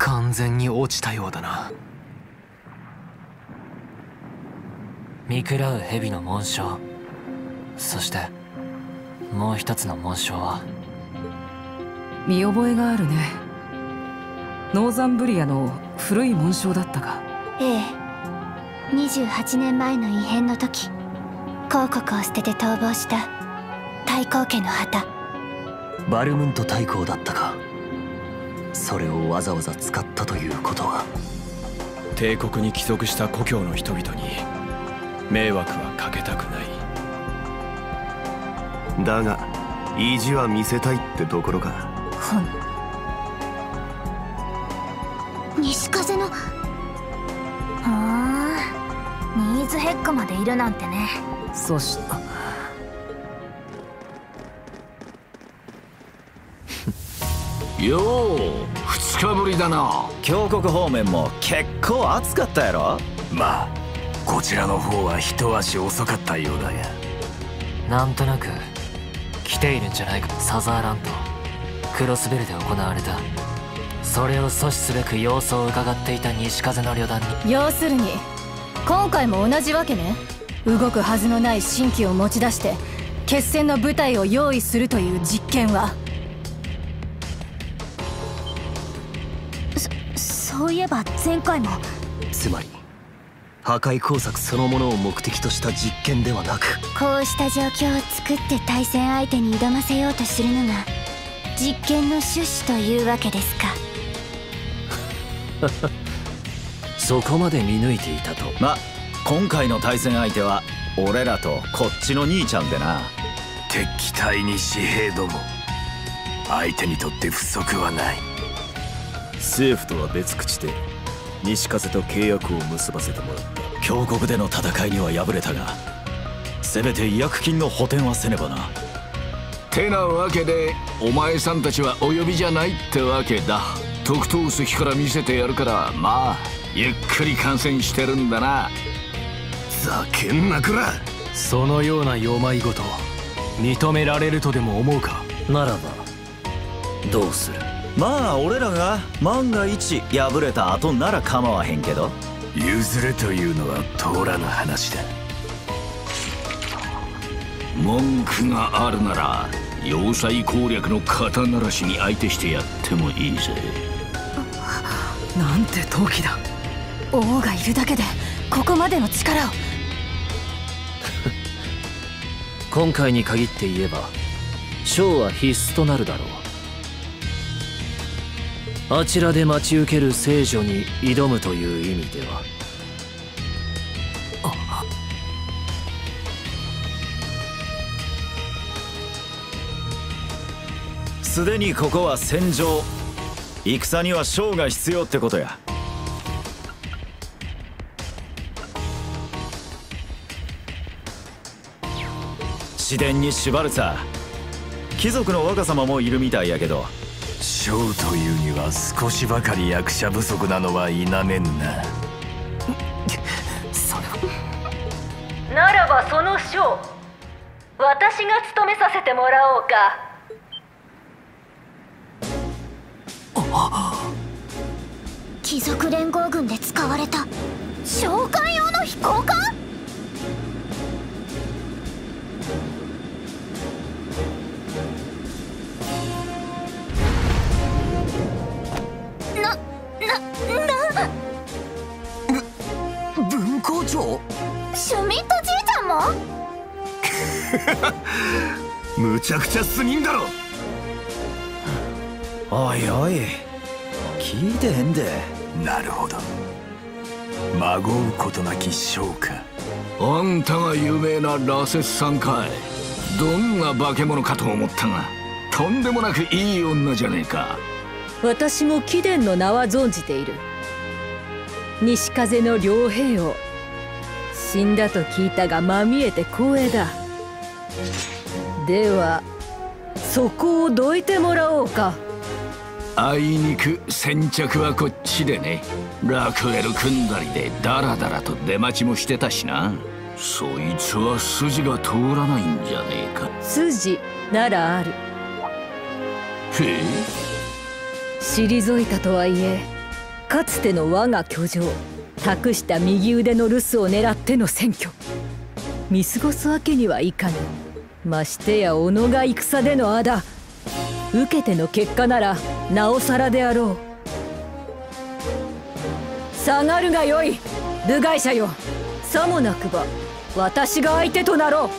完全に落ちたようだな。見食らう蛇の紋章。そしてもう一つの紋章は。見覚えがあるね。ノーザンブリアの古い紋章だったかええ。28年前の異変の時広告を捨てて逃亡した。太閤家の旗。バルムント太閤だったかそれをわざわざ使ったということは帝国に帰属した故郷の人々に迷惑はかけたくない。だが意地は見せたいってところか。ほん。西風の。ふんニーズヘッグまでいるなんてね。そしてよう二日ぶりだな。峡谷方面も結構暑かったやろ？まあこちらの方は一足遅かったようだが。なんとなく来ているんじゃないかサザーランド。クロスベルで行われた。それを阻止すべく様子を伺っていた西風の旅団に。要するに今回も同じわけね。動くはずのない新規を持ち出して決戦の舞台を用意するという実験はそそういえば前回も。つまり破壊工作そのものを目的とした実験ではなく。こうした状況を作って対戦相手に挑ませようとするのが実験の趣旨というわけですか。そこまで見抜いていたと。ま今回の対戦相手は俺らとこっちの兄ちゃんでな。敵対に紙幣ども相手にとって不足はない政府とは別口で西風と契約を結ばせてもらった峡谷での戦いには敗れたがせめて違約金の補填はせねばな。てなわけでお前さんたちはお呼びじゃないってわけだ。特等席から見せてやるからまあゆっくり観戦してるんだな。ざけんなくらそのような世まいごと認められるとでも思うか？ならばどうする？まあ俺らが万が一敗れた後なら構わへんけど。譲るというのは通らぬ話だ。文句があるなら要塞攻略の肩慣らしに相手してやってもいいぜ。なんて陶器だ。王がいるだけでここまでの力を。今回に限って言えば将は必須となるだろうあちらで待ち受ける聖女に挑むという意味では。すでにここは戦場。戦には将が必要ってことや。市電にシュバルツァ貴族の若様もいるみたいやけど将というには少しばかり役者不足なのは否めんな。それは。ならばその将。私が務めさせてもらおうか。貴族連合軍で使われた。召喚用の飛行艦？な、な、なぶ文校長シュミットじいちゃんも？むちゃくちゃすぎんだろ。おいおい聞いてへんで。なるほど。まごうことなき将かあんたが有名なラセスさんかい。どんな化け物かと思ったがとんでもなくいい女じゃねえか私も貴殿の名は存じている。西風の両兵王死んだと聞いたがまみえて光栄だ。ではそこをどいてもらおうか。あいにく先着はこっちでね。ラクエル組んだりでダラダラと出待ちもしてたしな。そいつは筋が通らないんじゃねえか。筋ならある。へえ退いたとはいえかつての我が居城託した右腕の留守を狙っての選挙。見過ごすわけにはいかぬ。ましてや小野が戦での仇。受けての結果ならなおさらであろう。下がるがよい。部外者よ。さもなくば私が相手となろう。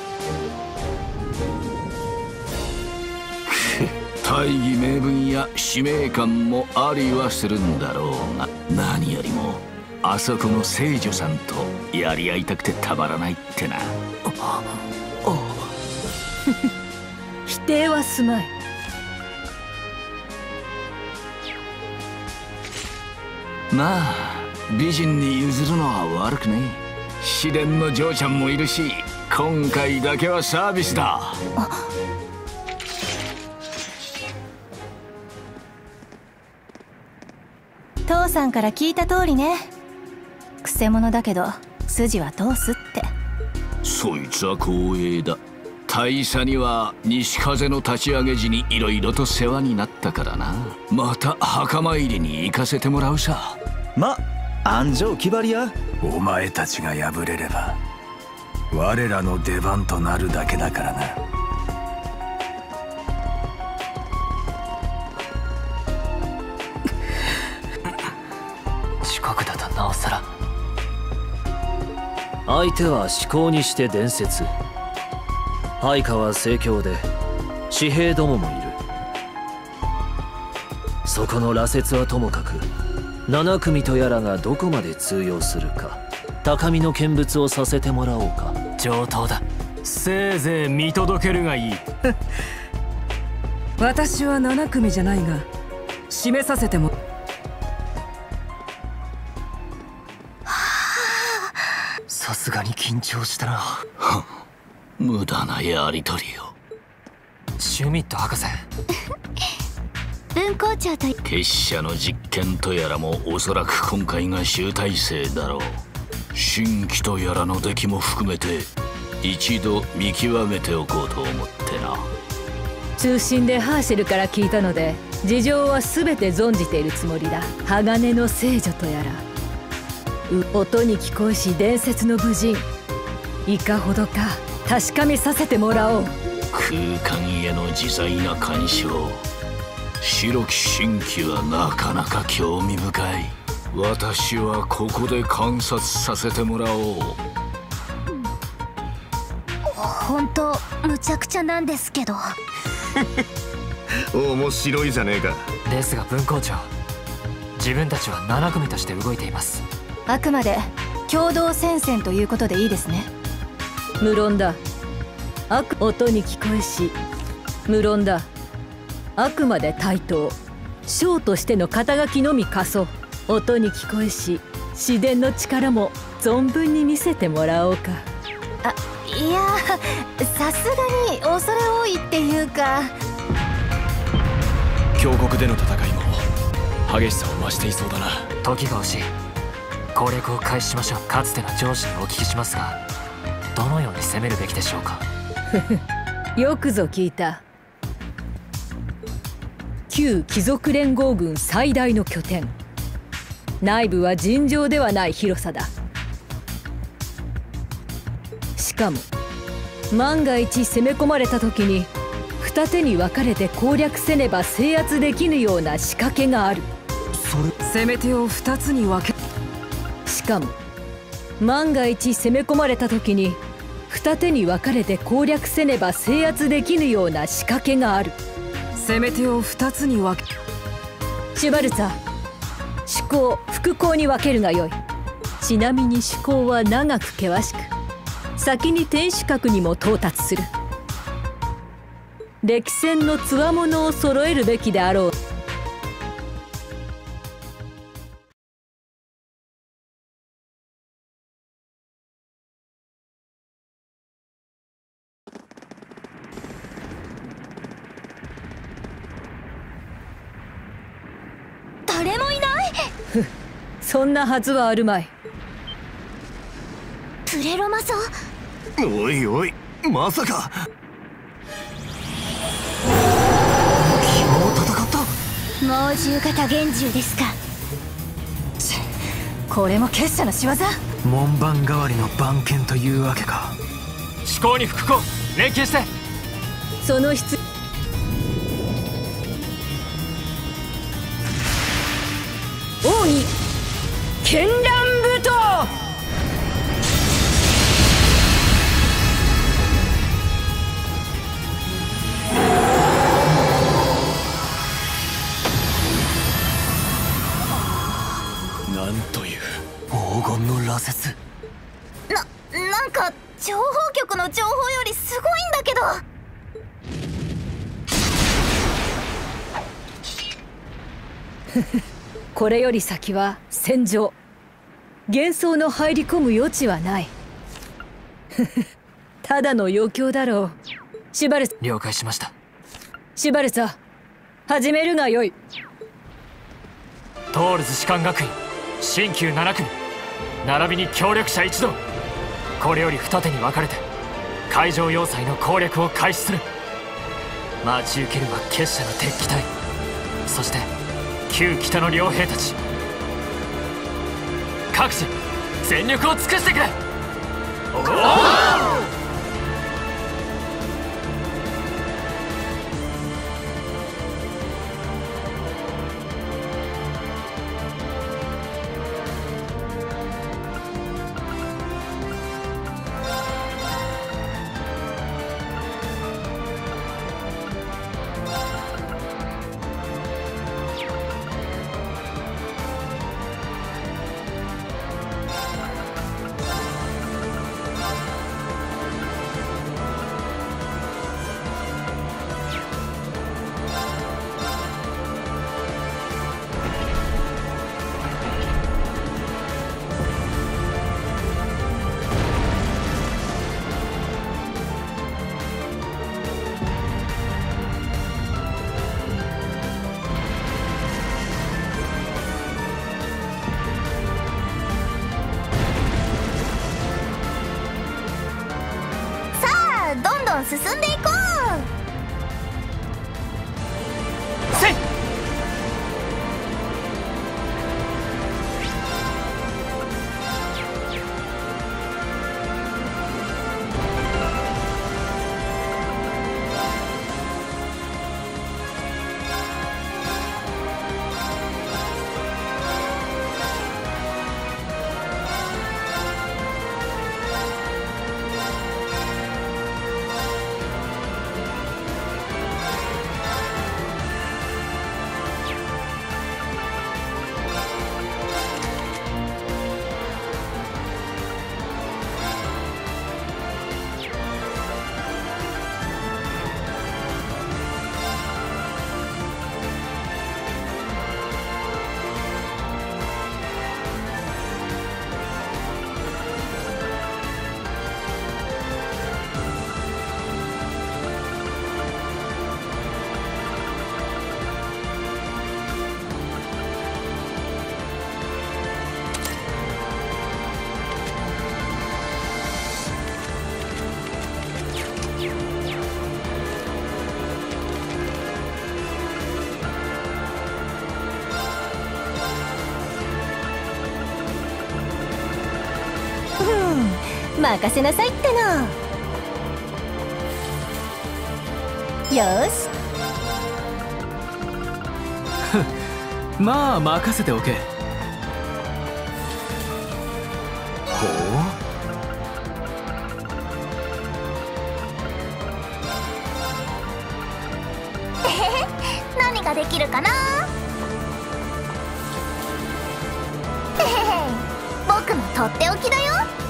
大義名分や使命感もありはするんだろうが何よりもあそこの聖女さんとやり合いたくてたまらないってな。否定はすまい。まあ美人に譲るのは悪くね。え試練の嬢ちゃんもいるし今回だけはサービスだ父さんから聞いた通りね。くせ者だけど筋は通すって。そいつは光栄だ。大佐には西風の立ち上げ時にいろいろと世話になったからな。また墓参りに行かせてもらうさ。ま安城決まりや？お前たちが敗れれば我らの出番となるだけだからな相手は思考にして伝説。配下は盛況で紙兵どももいる。そこの羅刹はともかく七組とやらがどこまで通用するか高みの見物をさせてもらおうか。上等だ。せいぜい見届けるがいい。私は7組じゃないが締めさせてもすがに緊張したな。無駄なやりとりをシュミット博士。分校長と結社の実験とやらもおそらく今回が集大成だろう。新規とやらの出来も含めて一度見極めておこうと思ってな。通信でハーシェルから聞いたので事情は全て存じているつもりだ。鋼の聖女とやら。う音に聞こえし伝説の武人。いかほどか確かめさせてもらおう。空間への自在な干渉白き神器はなかなか興味深い。私はここで観察させてもらおう。本当むちゃくちゃなんですけど。面白いじゃねえか。ですが分校長。自分たちは7組として動いていますあくまで共同戦線ということでいいですね。無論だ。悪音に聞こえし無論だ。あくまで対等。将としての肩書きのみ貸そう。音に聞こえし自然の力も存分に見せてもらおうか。あいやさすがに恐れ多いっていうか。峡谷での戦いも激しさを増していそうだな。時が惜しい攻略を開始しましょう。かつての上司にお聞きしますがどのように攻めるべきでしょうか？よくぞ聞いた。旧貴族連合軍最大の拠点。内部は尋常ではない広さだ。しかも万が一攻め込まれた時に二手に分かれて攻略せねば制圧できぬような仕掛けがある。それ攻め手を二つに分けしかも万が一攻め込まれた時に二手に分かれて攻略せねば制圧できぬような仕掛けがある。攻め手を二つに分けシュバルツァ主攻副攻に分けるがよい。ちなみに主攻は長く険しく先に天守閣にも到達する。歴戦のつわものを揃えるべきであろうそんなはずはあるまい。プレロマソ？おいおいまさか。猛獣型幻獣ですか。これも結社の仕業？門番代わりの番犬というわけか。思考に副校連携して。その質。王に絢爛舞踏なんという黄金の羅刹。ななんか情報局の情報よりすごいんだけど。これより先は戦場幻想の入り込む余地はない。ただの余興だろう。シュバルツ了解しました。シュバルツァ始めるがよい。トールズ士官学院。新旧7組。並びに協力者一同。これより二手に分かれて海上要塞の攻略を開始する。待ち受けるは結社の敵機隊。そして旧北の両兵たち各自全力を尽くしてくれ。進んでいこう任せなさいっての。よし。まあ任せておけ。ほえへへ何ができるかな？僕もとっておきだよ